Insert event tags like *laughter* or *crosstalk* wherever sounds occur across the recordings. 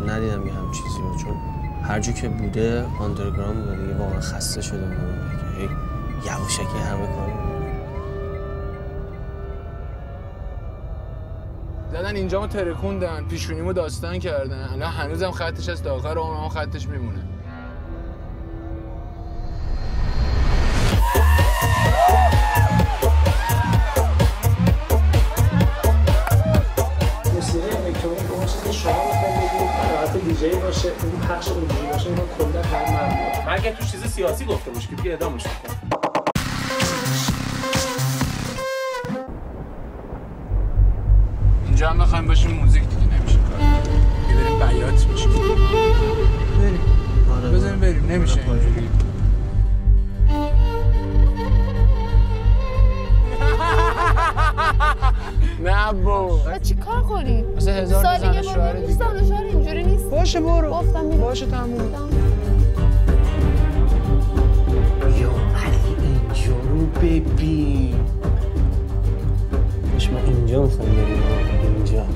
اون چیزی رو چون هر جو که بوده آندرگراند بوده دیگه واقعا خسته شده بودم. که هی یواشکی همه کار زدن اینجا ما ترکوندن پیشونیمو داستان کردن. الان هنوزم خطش از تا آخر خطش میمونه. دیجی باشه اون پخش اونجوری باشه اینو کلا هر ممنوع مگه تو چیز سیاسی گفته باشه که دیگه اعدامش کن اینجا هم بخوایم باشیم موزیک دیگه نمیشه کار یه بریم بیات میشه بریم. آره. بزنیم بریم نمیشه اینجوری. *laughs* نه چی کار کنیم؟ مثل هزار زن شوهر دیگه. باشه برو. گفتم. باشه تموم. یا علی اینجا رو ببین. کاش من اینجا می‌خوام بریم. اینجا.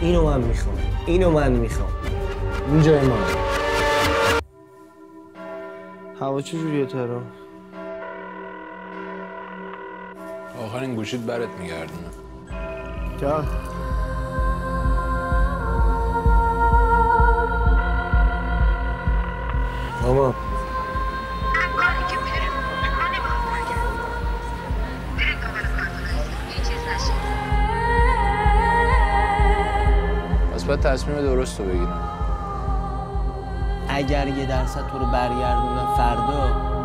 اینو من می‌خوام. اینو من می‌خوام. این جای ما هوا چجوریه تهران آخرین گوشید برات میگردونه جان باید تصمیم درست رو بگیرم. اگر یه درصد تو رو برگردونم فردا